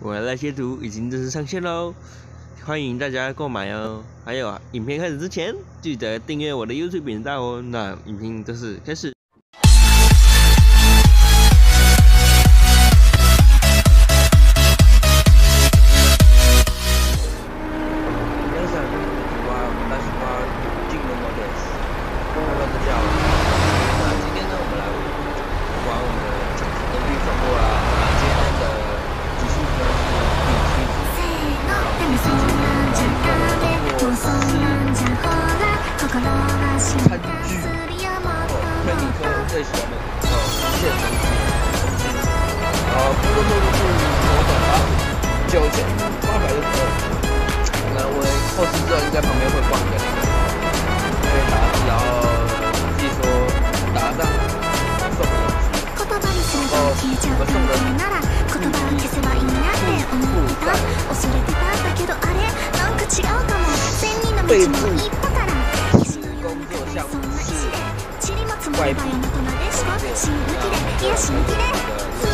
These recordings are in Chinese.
我的那些图已经正式上线喽，欢迎大家购买哦。还有啊，影片开始之前记得订阅我的 YouTube 频道哦。那影片正式开始。最喜欢的哦，现成品，哦，不不不不不，我懂了，九千八百就可以。那我后期之后应该旁边会放一个那个，可以打，然后自己说打上送的。东西。哦，我送的。自己备注工5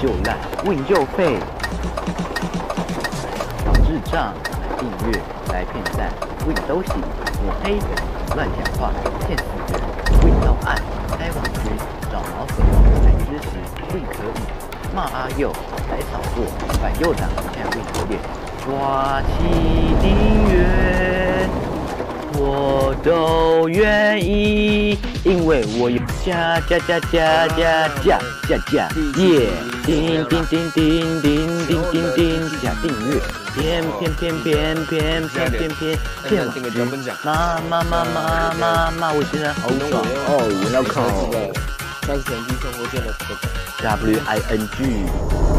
就烂，win 就废。小智障来订阅来骗赞问都行，抹黑乱讲话骗死人，win 到暗开网军找老粉来支持问可以骂阿佑来扫货反右党看 win 可脸，刷起订阅。我都愿意，因为我有加加加加加加加加耶！叮叮叮叮叮叮叮叮加订阅，偏偏偏偏偏偏偏偏偏听个专门讲，妈妈妈妈妈妈，我现在好爽哦！我要考三十人机生活圈的这个 W I N G。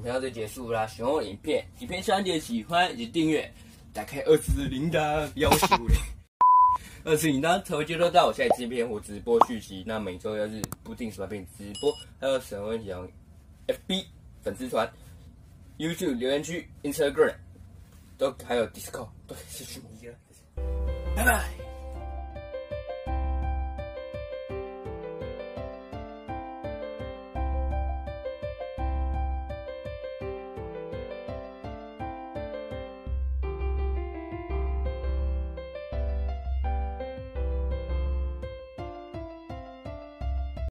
影片到这结束啦！喜欢我的影片，影片希望你喜欢以及订阅，打开二次铃铛，要求嘞。二次铃铛才会接收到我下一支影片或直播续集。那每周要是不定时发片直播，还有沈文祥 FB 粉丝团、YouTube 留言区、Instagram 都还有 Discord 都可以私讯我。拜拜。